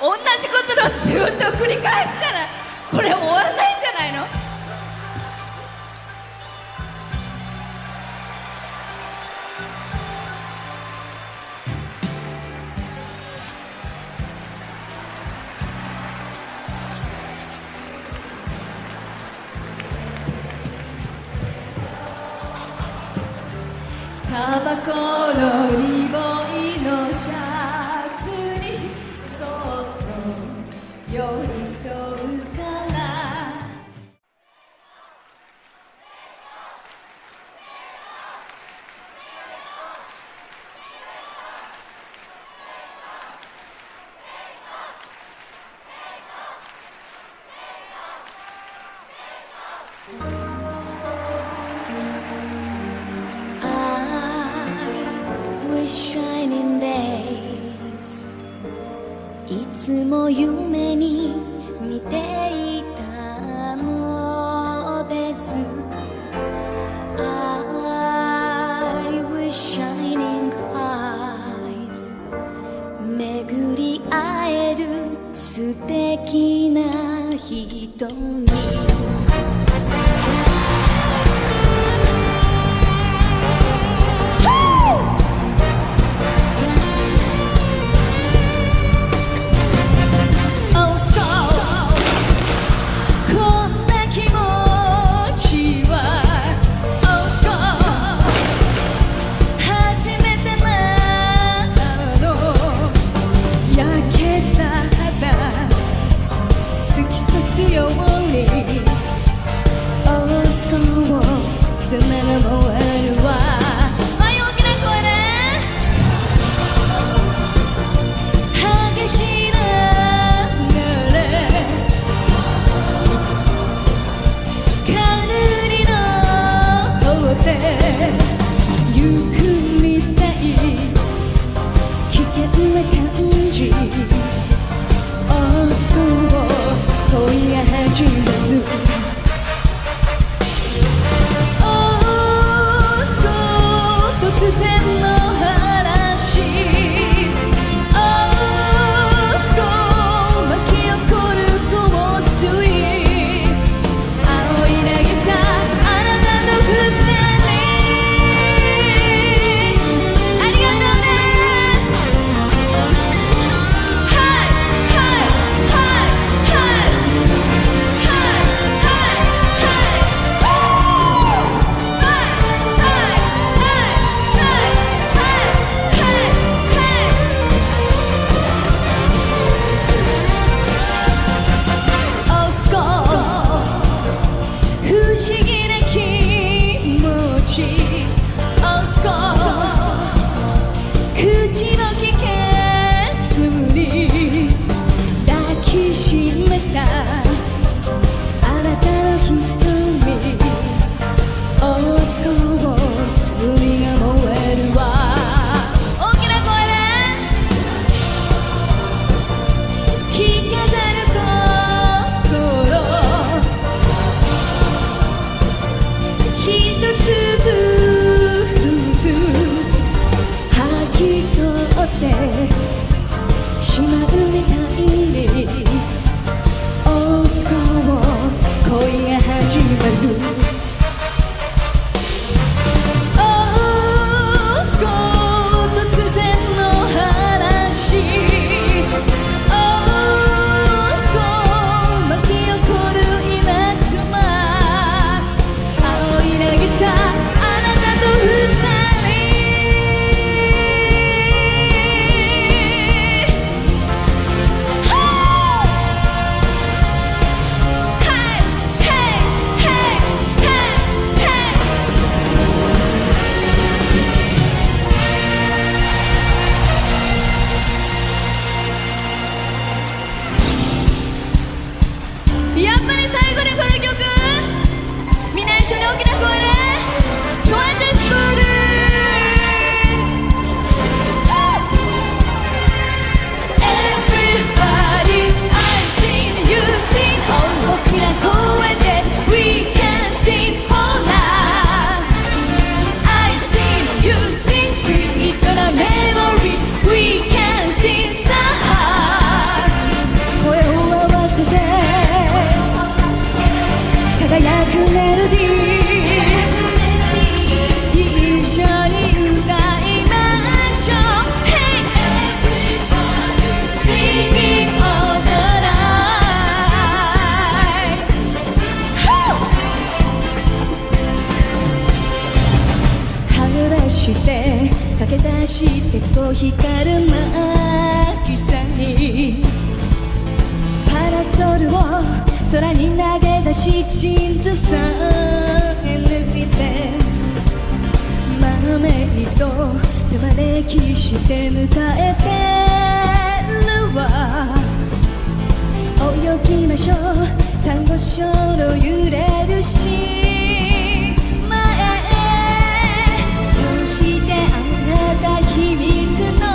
同じことのずっと繰り返したらなこれ終わらないんじゃないの？タバコの匂 she パラソルを空に投げ出し鎮座さえ抜いてマーメイド手招きして迎えてるわ。泳ぎましょう。サンゴ礁の揺れる島へ。そしてあなた秘密の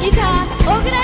ギター小倉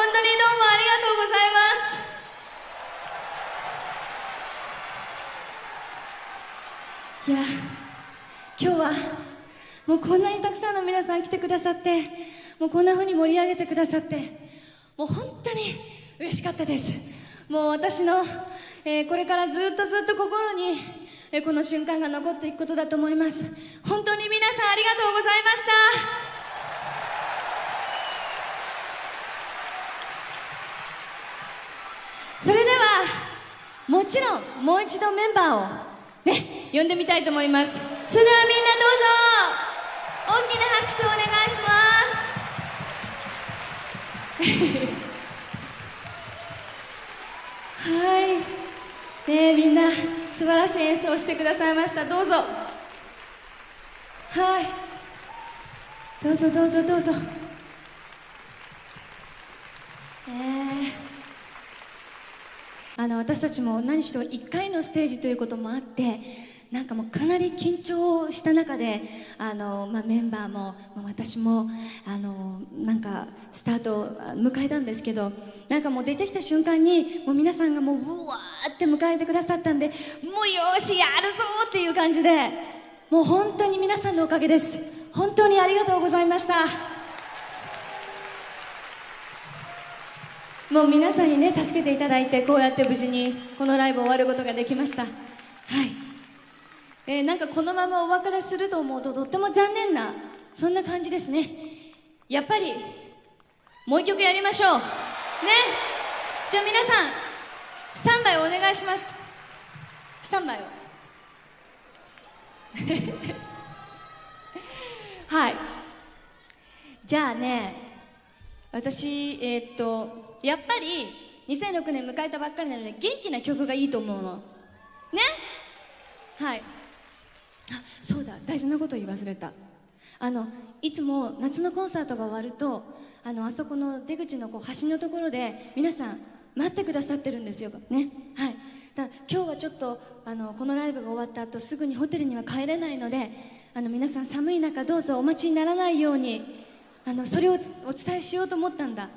本当にどうもありがとうございます。いや今日はもうこんなにたくさんの皆さん来てくださってもうこんな風に盛り上げてくださってもう本当に嬉しかったです。もう私の、えーこれからずっとずっと心に、えーこの瞬間が残っていくことだと思います。本当に皆さんありがとうございましたそれではもちろんもう一度メンバーをね呼んでみたいと思います。それではみんなどうぞ大きな拍手をお願いします。はい。ねみんな素晴らしい演奏をしてくださいました。どうぞ。はい。どうぞどうぞどうぞ。えー。あの私たちも何しろ1回のステージということもあってなんかもうかなり緊張した中であの、まあ、メンバーも、まあ私もあのなんかスタートを迎えたんですけどなんかもう出てきた瞬間にもう皆さんがもううわーって迎えてくださったんでもうよしやるぞっていう感じでもう本当に皆さんのおかげです。本当にありがとうございました。もう皆さんにね助けていただいてこうやって無事にこのライブ終わることができました。はい、えーなんかこのままお別れすると思うととっても残念なそんな感じですね。やっぱりもう一曲やりましょう。ね。じゃあ皆さんスタンバイお願いします。スタンバイを。はい。じゃあね私えーっとやっぱり2006年迎えたばっかりなので元気な曲がいいと思うの。ね？はい。あそうだ。大事なこと言い忘れた。あのいつも夏のコンサートが終わるとあのあそこの出口のこう端のところで皆さん待ってくださってるんですよ。ね？はい。だ今日はちょっとあのこのライブが終わった後すぐにホテルには帰れないのであの皆さん寒い中どうぞお待ちにならないようにあのそれをお伝えしようと思ったんだ。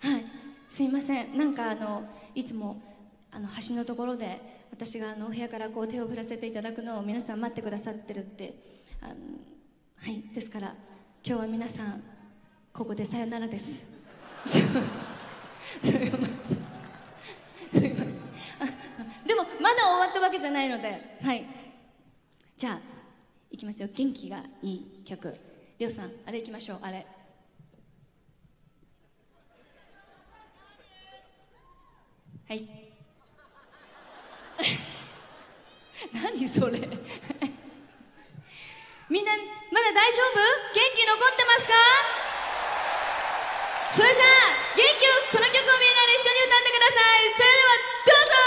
はい。すいません。なんかあのいつもあの橋のところで私があのお部屋からこう手を振らせていただくのを皆さん待ってくださってるってあのはいですから今日は皆さんここでさよならです。でもまだ終わったわけじゃないのではい。じゃあいきますよ。元気がいい曲。りょうさんあれいきましょう。あれ。はい。何それ。みんなまだ大丈夫？元気残ってますか？それじゃあ元気よくこの曲をみんなで一緒に歌ってください。それではどうぞ！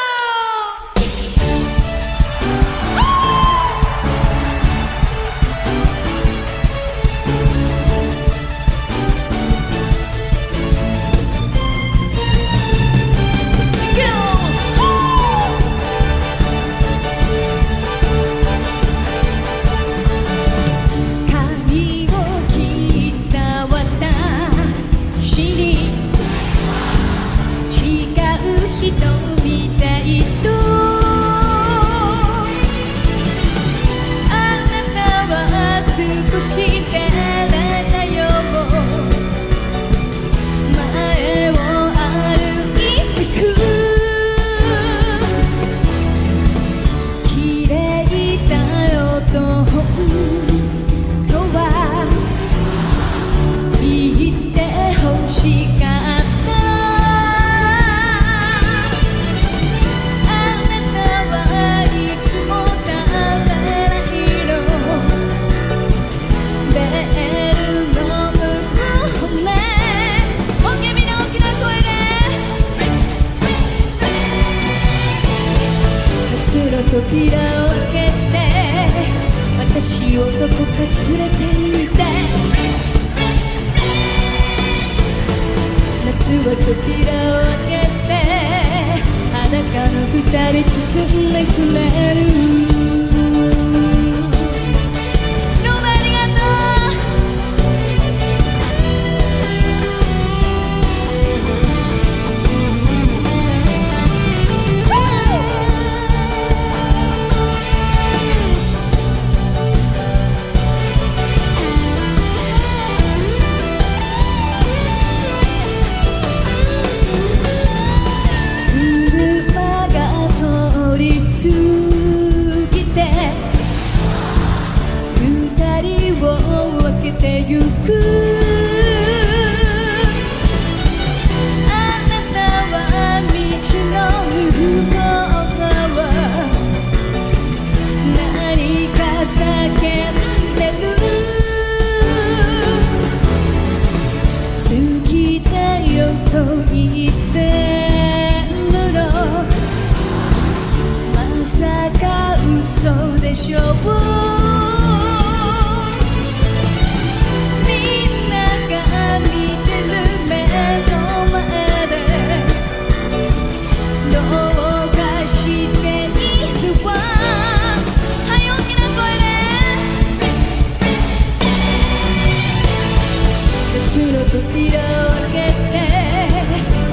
扉を開けて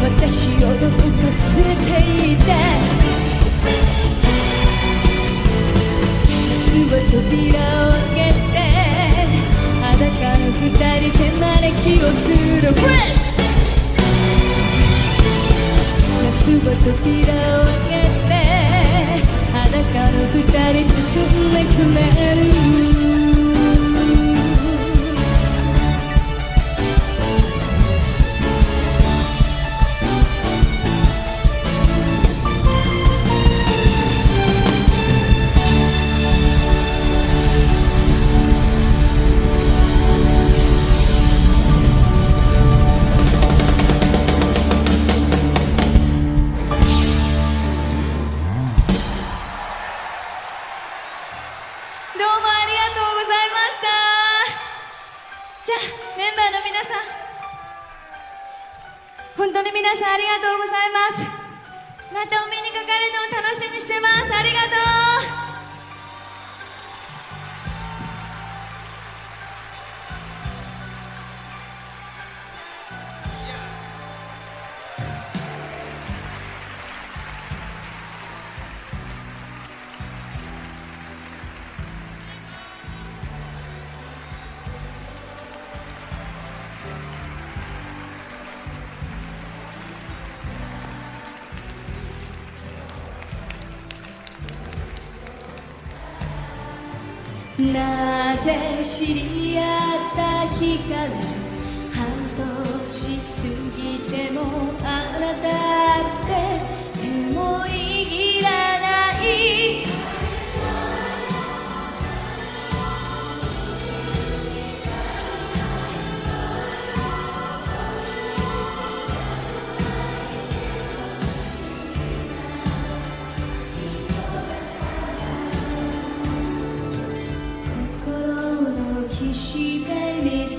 私をどこか連れていて。夏は扉を開けて裸の二人手招きをする。f r e 夏は扉を開けて裸の二人包んでくれる。のを楽しみにしてます。ありがとう。から半年過ぎてもあなたって思い切らない心の岸辺に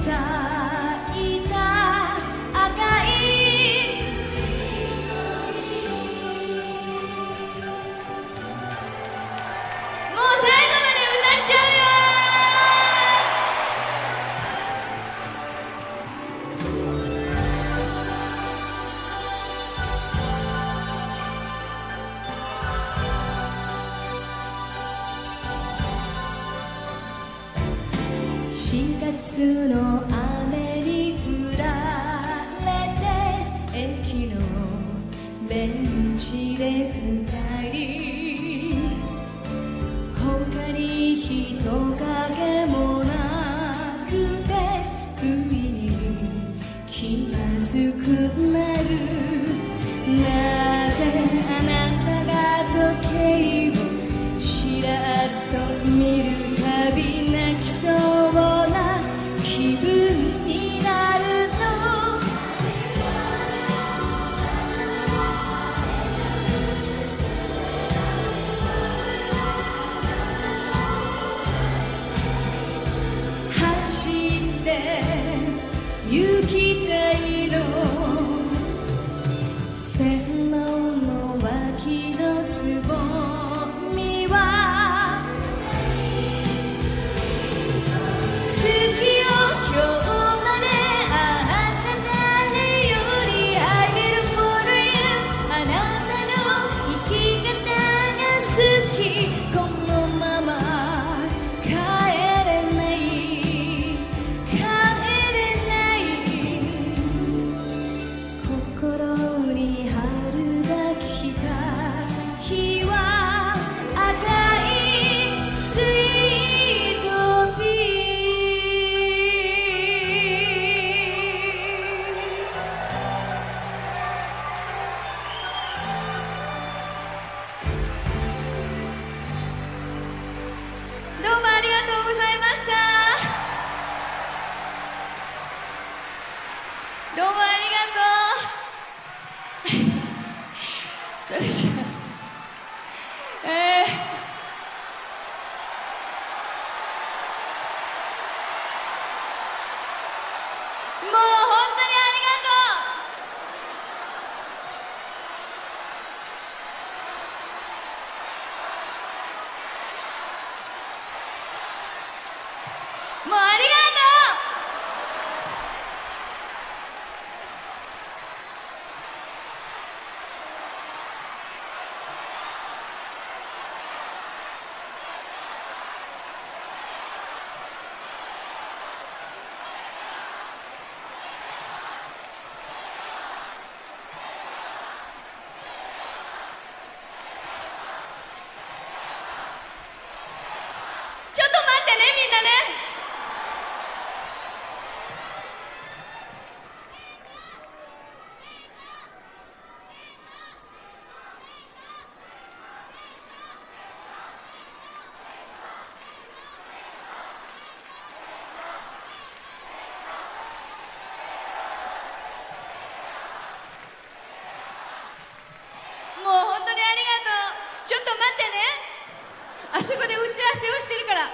そこで打ち合わせをしてるから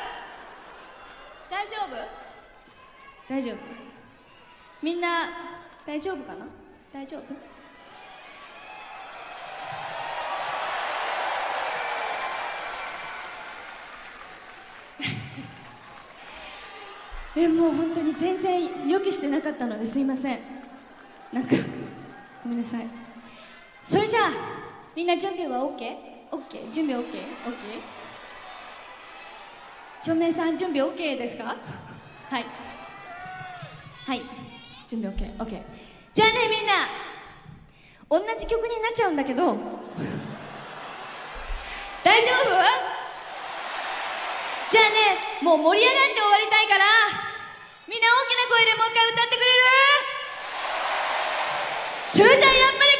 大丈夫？大丈夫？みんな大丈夫かな？大丈夫？えもう本当に全然予期してなかったのですいませんなんかごめんなさいそれじゃあみんな準備は OK?OK? 準備 OK?OK? 照明さん準備 OK ですか？はい。はい。準備 OK OK じゃあねみんな。同じ曲になっちゃうんだけど。大丈夫？じゃあねもう盛り上がって終わりたいから。みんな大きな声でもう一回歌ってくれる？それじゃあやっぱり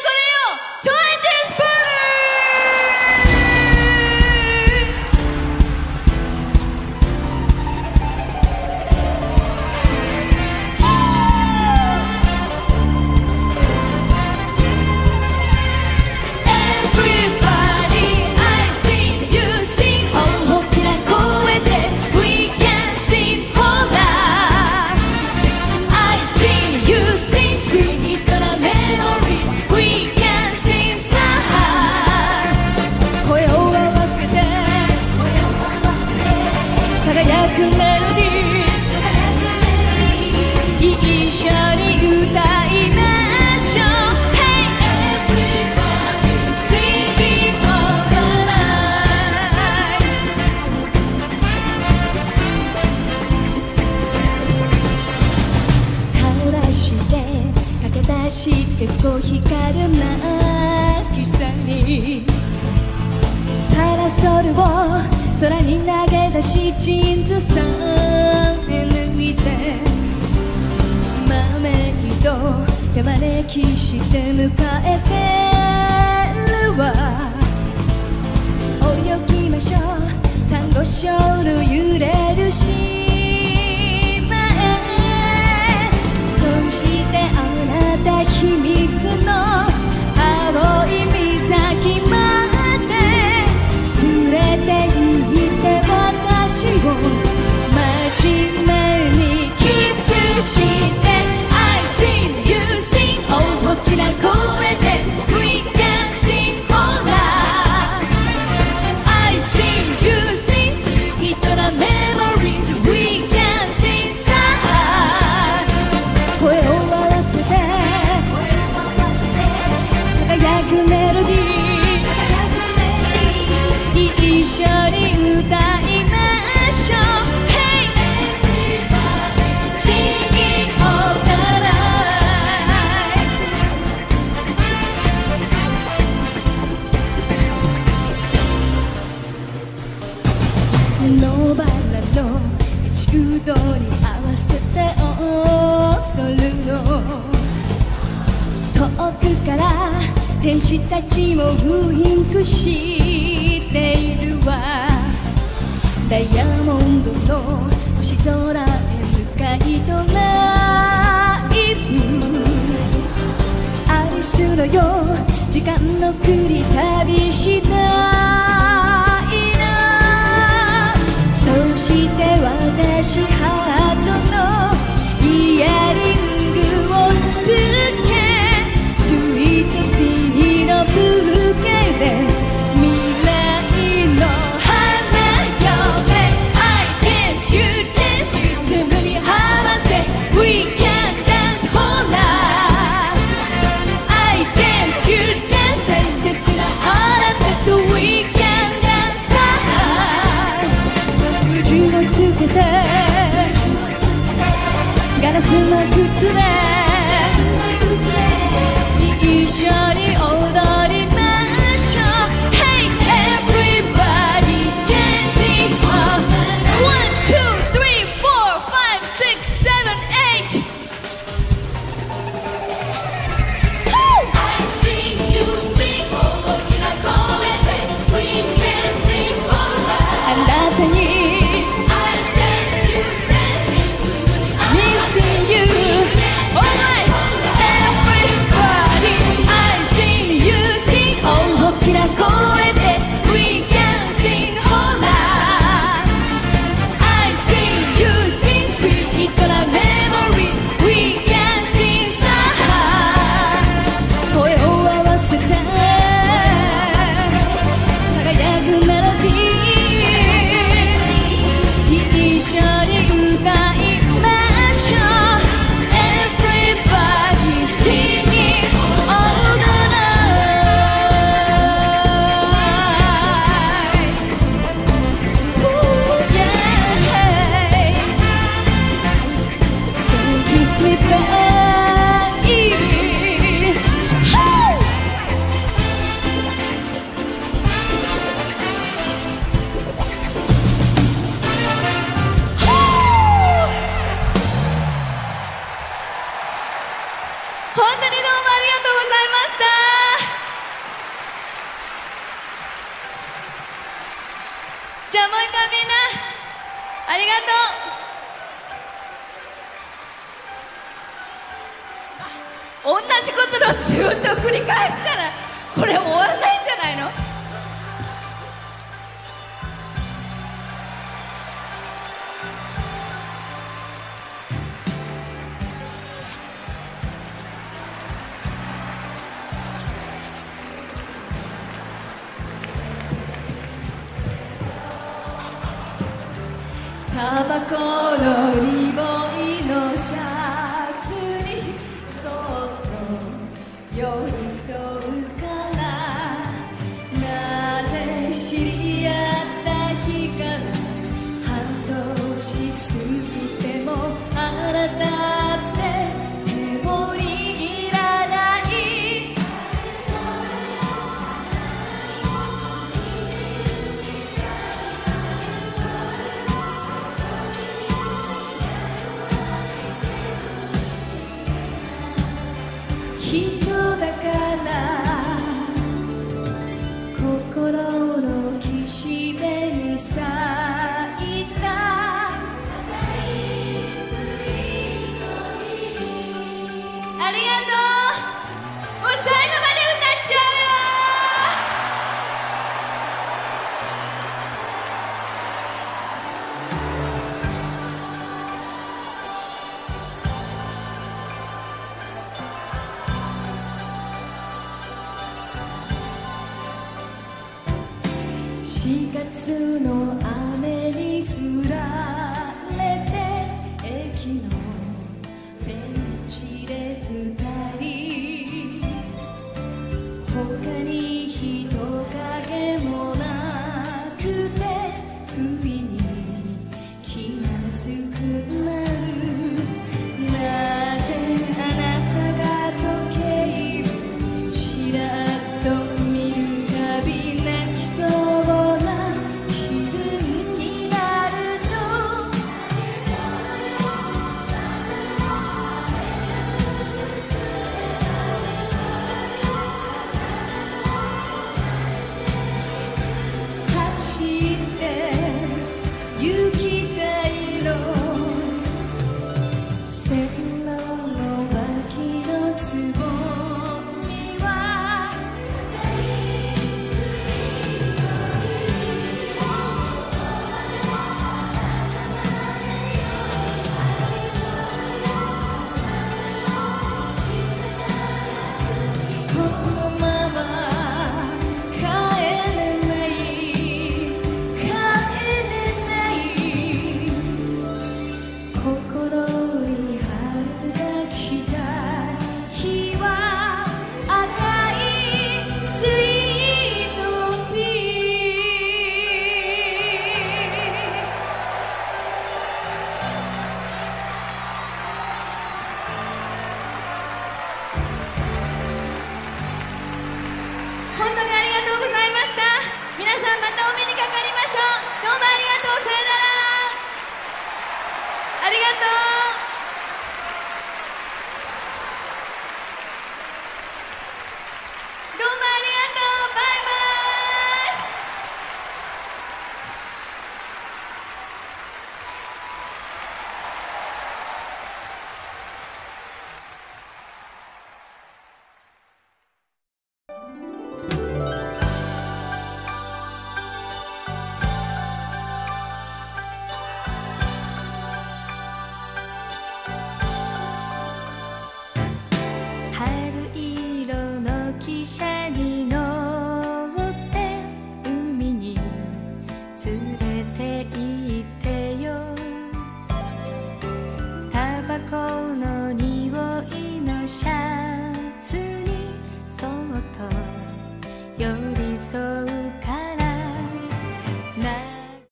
してこう光る渚にパラソルを空に投げ出しジーンズさえ抜いてマーメイド手招きして迎えてるわ泳ぎましょう。サンゴ礁の同じことのずっと繰り返したらこれ終わんないんじゃないの？本当にありがとうございました。皆さんまたお目にかかりましょう。どうもありがとう。さよなら。ありがとう。